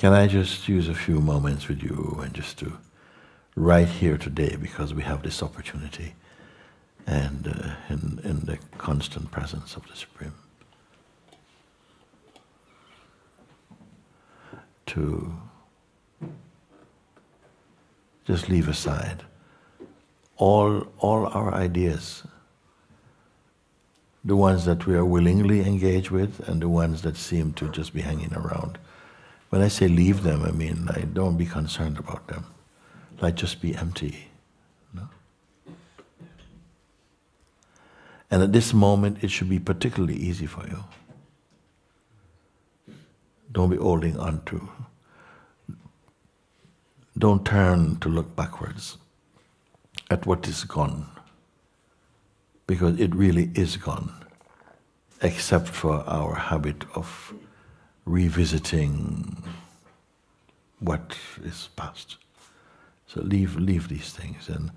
can I just use a few moments with you and just to, right here today, because we have this opportunity and uh, in, in the constant presence of the Supreme, to just leave aside all, all our ideas, the ones that we are willingly engaged with and the ones that seem to just be hanging around. When I say leave them, I mean don't be concerned about them. Like just be empty. And at this moment, it should be particularly easy for you. Don't be holding on to. Don't turn to look backwards at what is gone. Because it really is gone, except for our habit of revisiting what is past. So leave, leave these things. And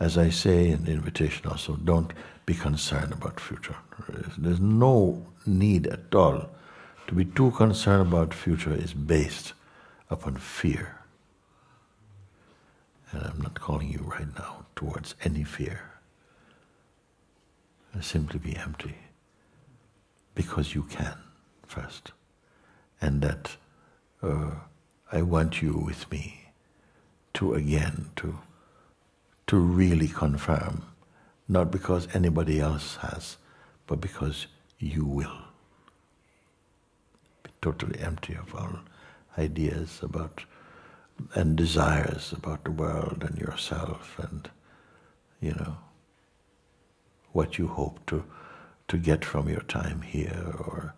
as I say in the invitation also, don't be concerned about future. There's no need at all to be too concerned about future is based upon fear. And I'm not calling you right now towards any fear. Simply be empty. Because you can, first. And that uh, I want you with me to again, to, to really confirm, not because anybody else has, but because you will. Be totally empty of all ideas about and desires about the world and yourself and you know what you hope to to get from your time here or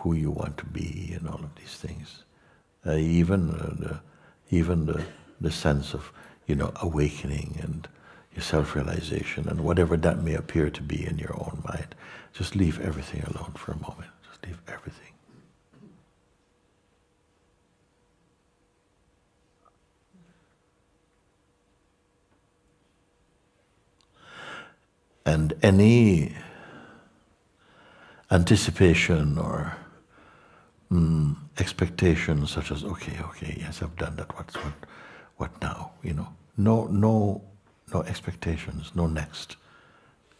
who you want to be and all of these things. Uh, even uh, the even the the sense of you know awakening and your self-realization and whatever that may appear to be in your own mind. Just leave everything alone for a moment. Just leave everything. And any anticipation or mm, expectation such as okay okay yes i've done that what's what what now you know? No no no expectations no next.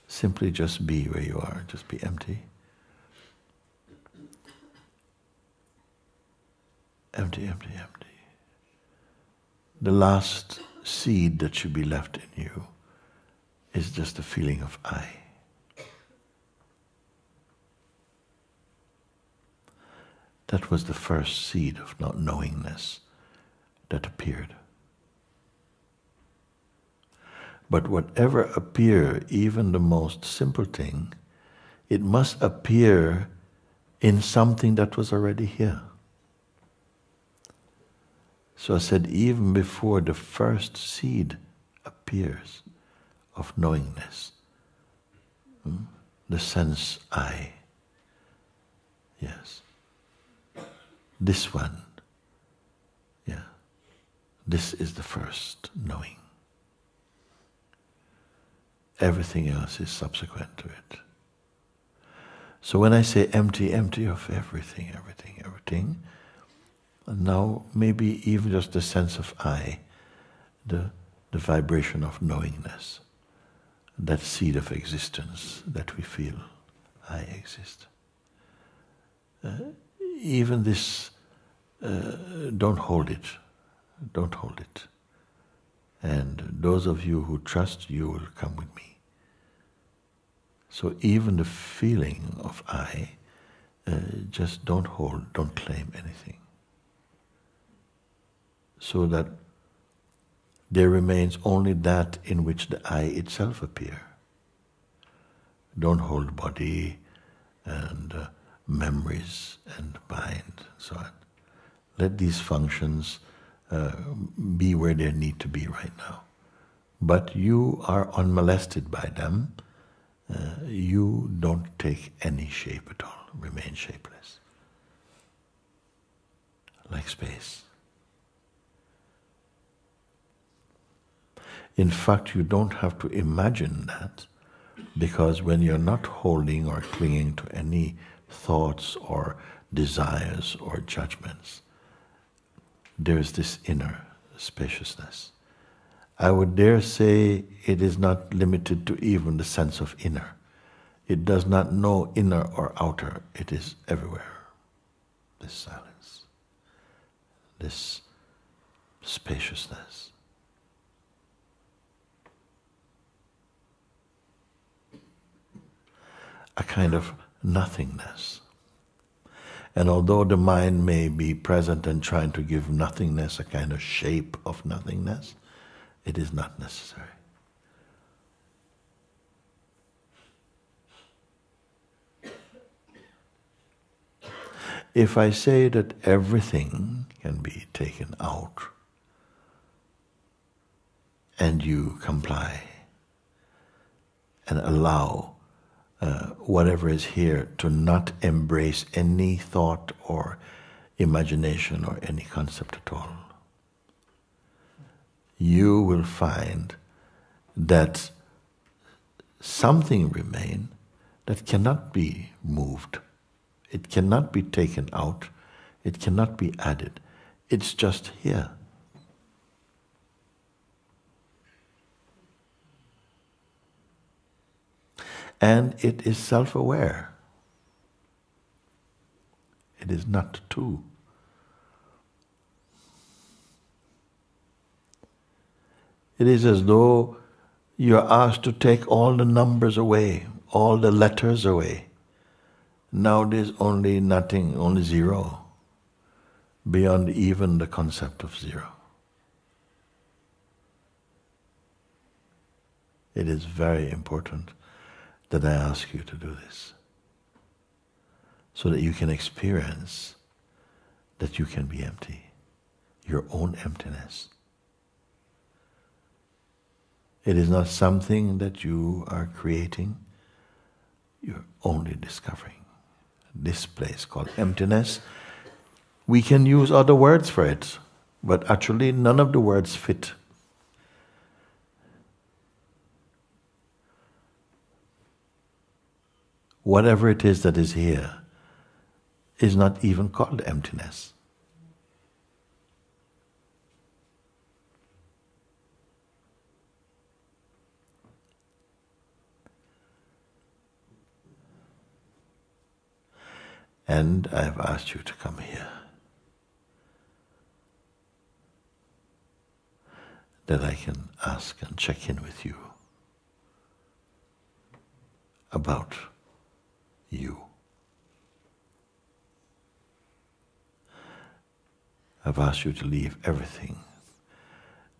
Simply just be where you are just be empty. Empty empty empty. The last seed that should be left in you is just the feeling of I. That was the first seed of not knowingness that appeared. But whatever appear, even the most simple thing, it must appear in something that was already here. So I said, even before the first seed appears, of knowingness. Hmm? The sense I. Yes. This one. Yeah. This is the first knowing. Everything else is subsequent to it. So when I say empty, empty of everything, everything, everything, now maybe even just the sense of I, the, the vibration of knowingness that seed of existence that we feel, I exist. Uh, even this, uh, don't hold it, don't hold it. And those of you who trust, you will come with me. So even the feeling of I, uh, just don't hold, don't claim anything. So that there remains only that in which the I itself appear. Don't hold body and uh, memories and mind and so on. Let these functions uh, be where they need to be right now. But you are unmolested by them. Uh, you don't take any shape at all. Remain shapeless. Like space. In fact, you don't have to imagine that because when you're not holding or clinging to any thoughts or desires or judgments, there's this inner spaciousness. I would dare say it is not limited to even the sense of inner. It does not know inner or outer, it is everywhere. This silence, this spaciousness. A kind of nothingness. And although the mind may be present and trying to give nothingness a kind of shape of nothingness, it is not necessary. If I say that everything can be taken out and you comply and allow uh, whatever is here to not embrace any thought or imagination or any concept at all. You will find that something remain that cannot be moved. It cannot be taken out. It cannot be added. It's just here. And it is self aware. It is not two. It is as though you're asked to take all the numbers away, all the letters away. Now there's only nothing, only zero, beyond even the concept of zero. It is very important that I ask you to do this. So that you can experience that you can be empty, your own emptiness. It is not something that you are creating, you're only discovering. This place called emptiness, we can use other words for it, but actually none of the words fit whatever it is that is here is not even called emptiness. And I have asked you to come here. That I can ask and check in with you about you. I've asked you to leave everything,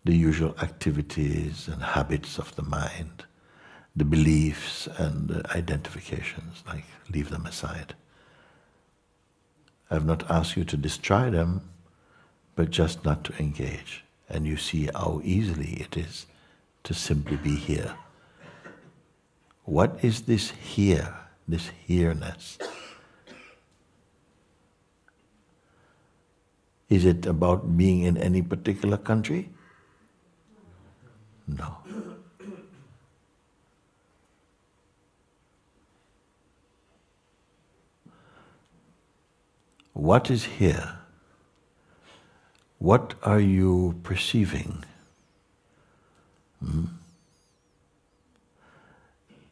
the usual activities and habits of the mind, the beliefs and the identifications, like leave them aside. I've not asked you to destroy them, but just not to engage. And you see how easily it is to simply be here. What is this here? This here-ness. Is it about being in any particular country? No. What is here? What are you perceiving? Hmm?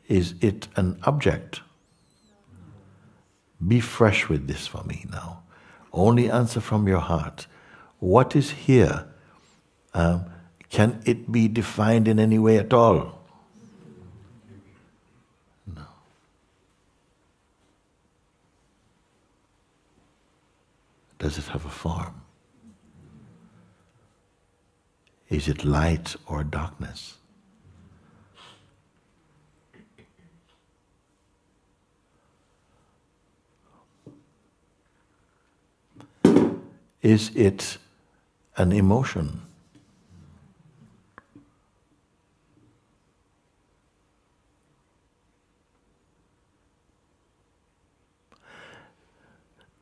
Is it an object? Be fresh with this for me now. Only answer from your heart. What is here? Um, can it be defined in any way at all? No. Does it have a form? Is it light or darkness? Is it an emotion?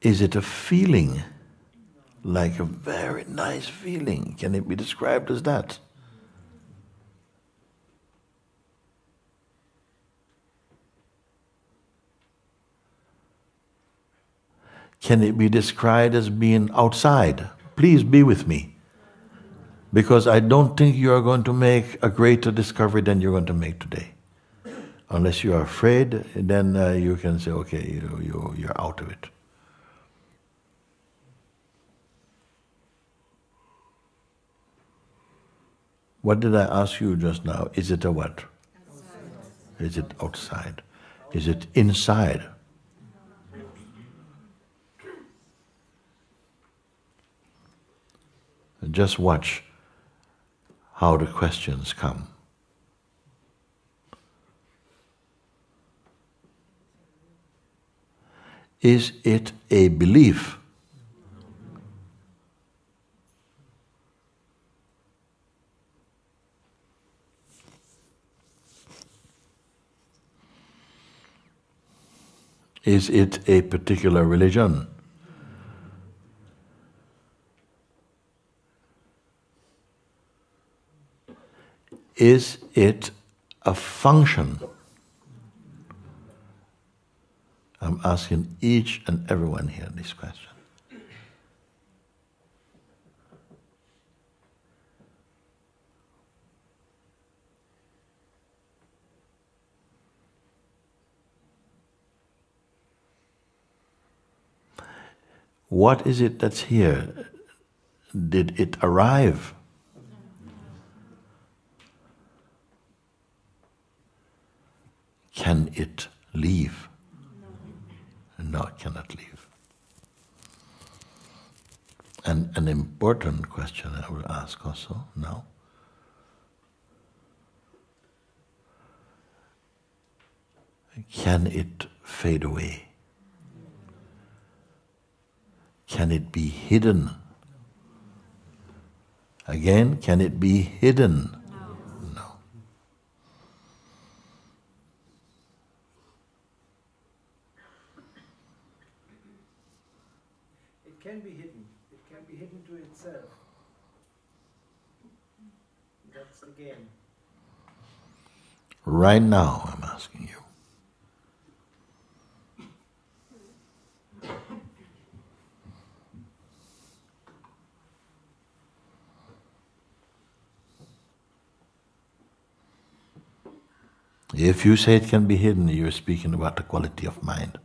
Is it a feeling? Like a very nice feeling? Can it be described as that? Can it be described as being outside? please be with me. Because I don't think you are going to make a greater discovery than you're going to make today. Unless you are afraid, then uh, you can say, okay, you, you, you're out of it. What did I ask you just now? Is it a what? Outside. Is it outside? Is it inside? Just watch how the questions come. Is it a belief? Is it a particular religion? Is it a function? I'm asking each and everyone here this question. What is it that's here? Did it arrive? Can it leave? No, it cannot leave. And an important question I will ask also now. Can it fade away? Can it be hidden? Again, can it be hidden? No. no. It can be hidden. It can be hidden to itself. That's the game. Right now, I'm asking you. If you say it can be hidden, you're speaking about the quality of mind.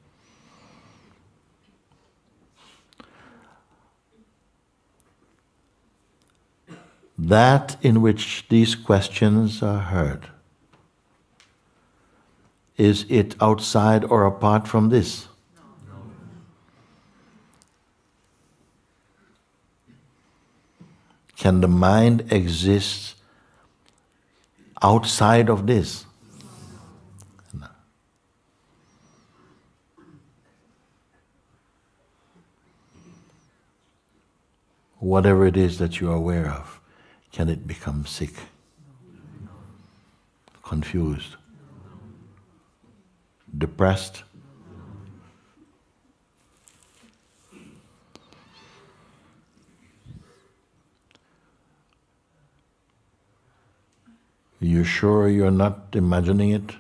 That in which these questions are heard, is it outside or apart from this? Can the mind exist outside of this? whatever it is that you are aware of, can it become sick, confused, depressed? Are you sure you're not imagining it?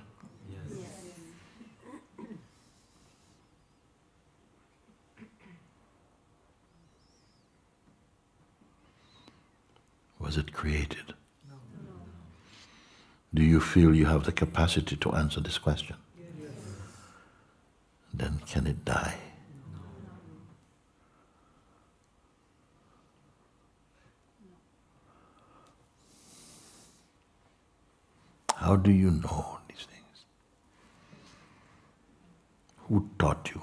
Was it created? No. Do you feel you have the capacity to answer this question? Then can it die? How do you know these things? Who taught you?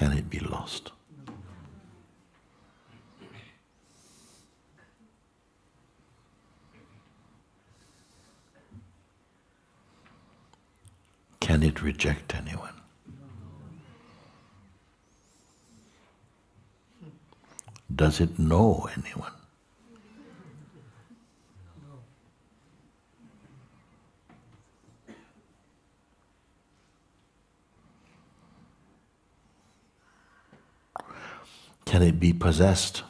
can it be lost? It reject anyone? Does it know anyone? Can it be possessed?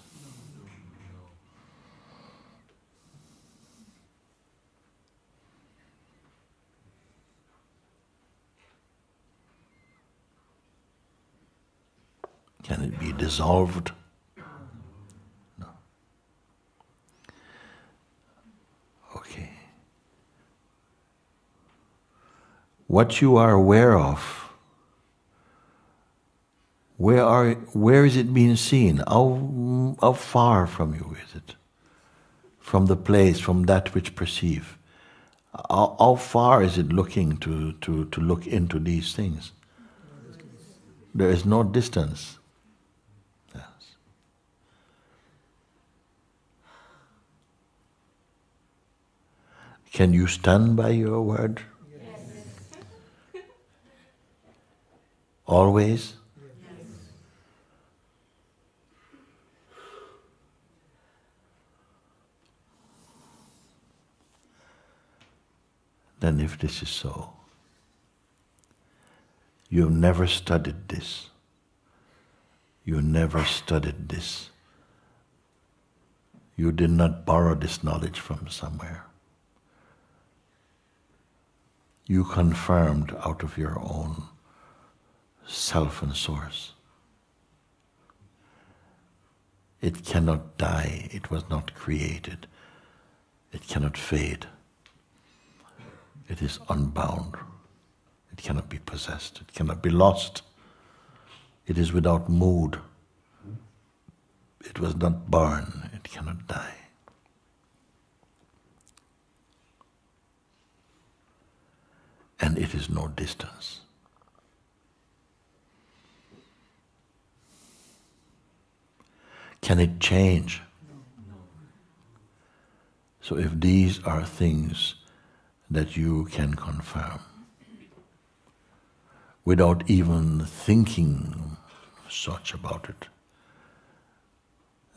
Can it be dissolved? No. Okay. What you are aware of where, are, where is it being seen? How, how far from you is it? From the place, from that which perceive? How, how far is it looking to, to, to look into these things? There is no distance. Can you stand by your word? Yes. Always? then if this is so, you've never studied this. You never studied this. You did not borrow this knowledge from somewhere. You confirmed out of your own self and source. It cannot die, it was not created, it cannot fade. It is unbound. It cannot be possessed. It cannot be lost. It is without mood. It was not born. It cannot die. And it is no distance. Can it change? So if these are things that you can confirm without even thinking such about it,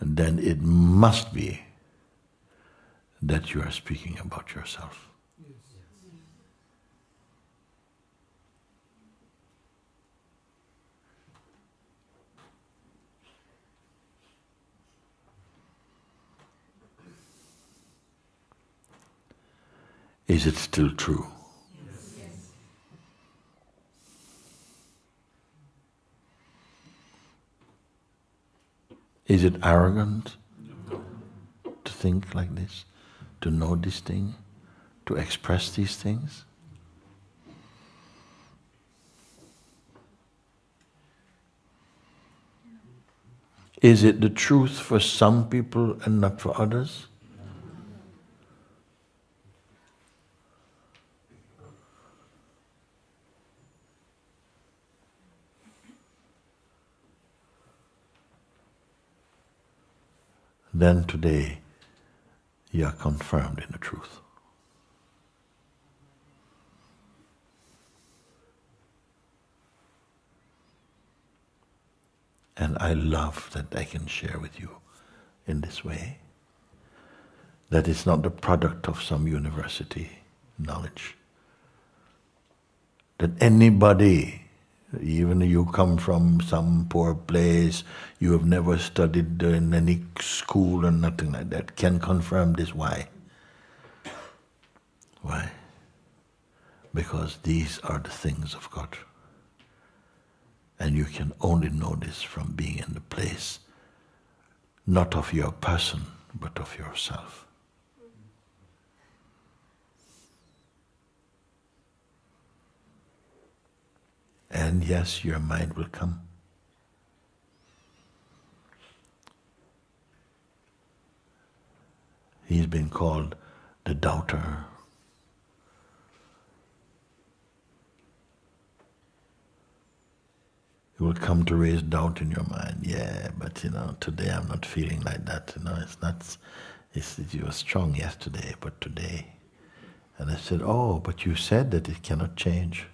then it must be that you are speaking about yourself. Is it still true? Is it arrogant to think like this, to know this thing, to express these things? Is it the truth for some people and not for others? Then today you are confirmed in the truth. And I love that I can share with you in this way. That it's not the product of some university knowledge. That anybody even you come from some poor place, you have never studied in any school or nothing like that, can confirm this. Why? Why? Because these are the things of God. And you can only know this from being in the place, not of your person, but of yourself. And yes, your mind will come. He's been called the doubter. It will come to raise doubt in your mind. Yeah, but you know, today I'm not feeling like that. You know, it's not. It's, you were strong yesterday, but today. And I said, Oh, but you said that it cannot change.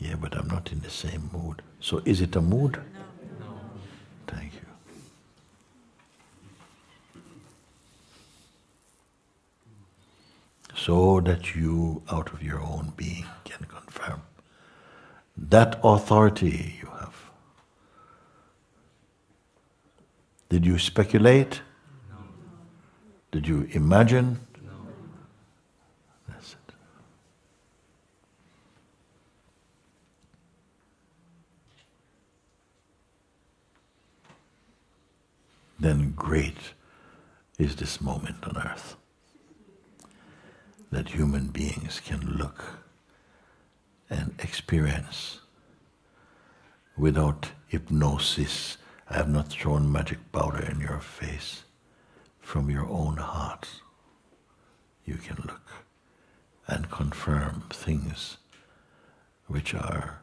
Yeah, but I'm not in the same mood. So is it a mood? No. no. Thank you. So that you, out of your own being, can confirm that authority you have. Did you speculate? No. Did you imagine? Then great is this moment on earth that human beings can look and experience without hypnosis. I have not thrown magic powder in your face. From your own heart, you can look and confirm things which are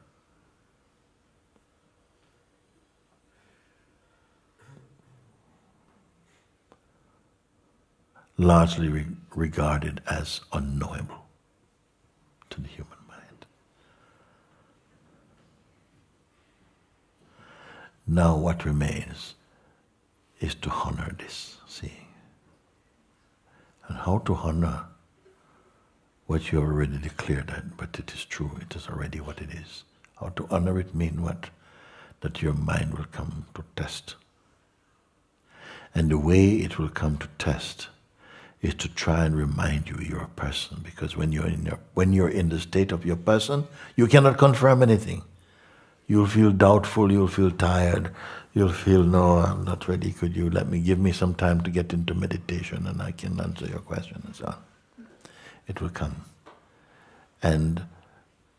largely re- regarded as unknowable to the human mind. Now, what remains is to honor this seeing. And how to honor what you have already declared, that, but it is true, it is already what it is. How to honor it mean what? That your mind will come to test. And the way it will come to test is to try and remind you you're a person because when you're in your, when you're in the state of your person, you cannot confirm anything. You'll feel doubtful, you'll feel tired, you'll feel no, I'm not ready. Could you let me give me some time to get into meditation and I can answer your question and so on. It will come. And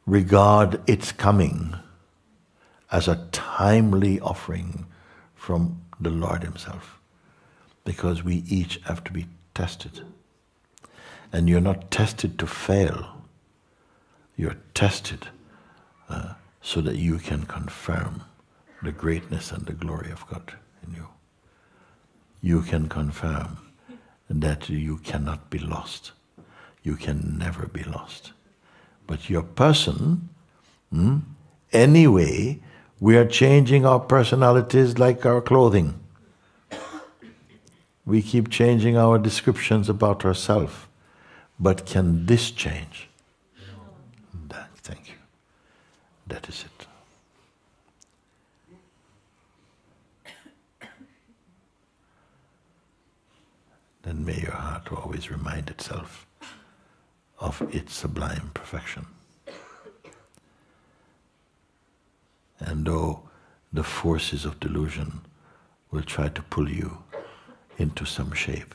regard its coming as a timely offering from the Lord Himself. Because we each have to be tested. And you're not tested to fail, you're tested uh, so that you can confirm the greatness and the glory of God in you. You can confirm that you cannot be lost. You can never be lost. But your person, hmm, anyway, we are changing our personalities like our clothing. We keep changing our descriptions about ourselves. But can this change? That, thank you. That is it. Then may your heart always remind itself of its sublime perfection. And though the forces of delusion will try to pull you into some shape.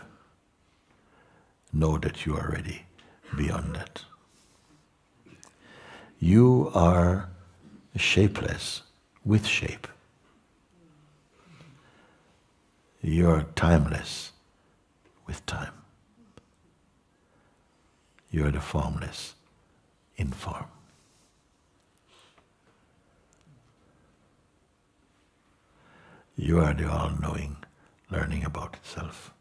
Know that you are ready beyond that. You are shapeless with shape. You are timeless with time. You are the formless in form. You are the all knowing learning about itself.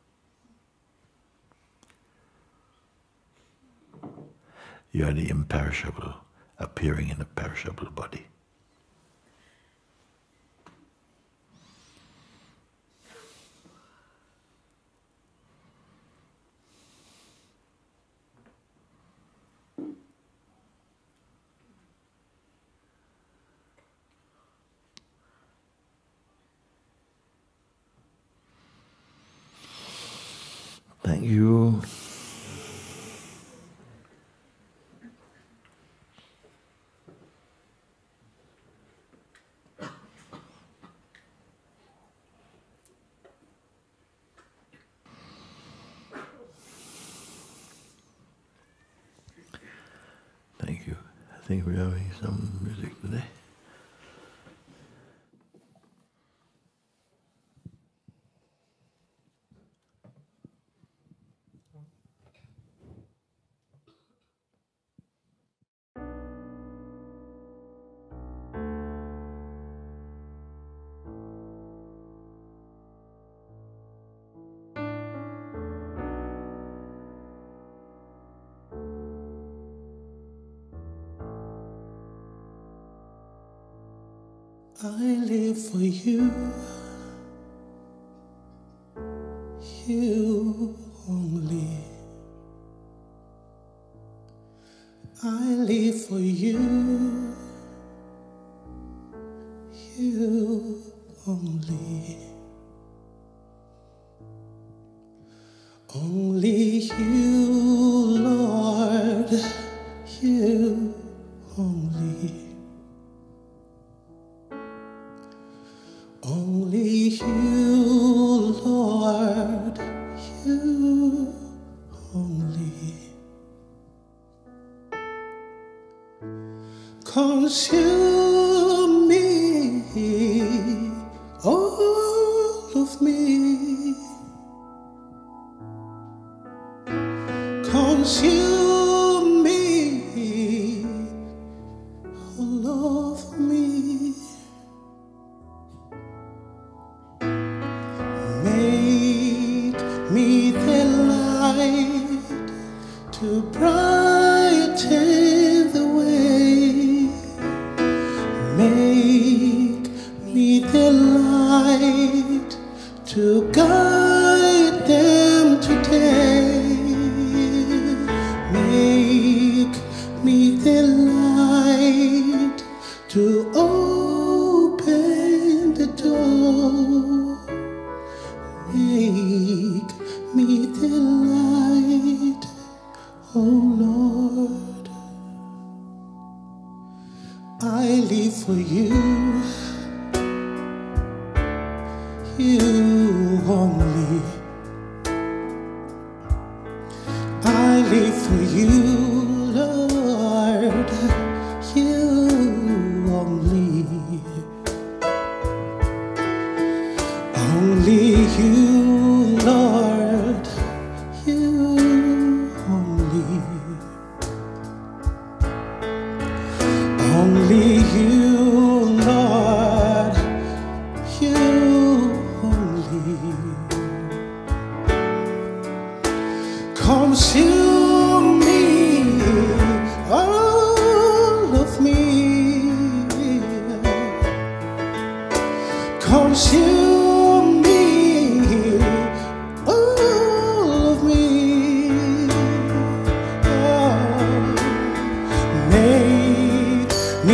You are the imperishable appearing in a perishable body. Thank you. Thank you. I think we're having some music today. I live for you, I live for you, you only.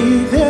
Make me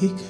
Make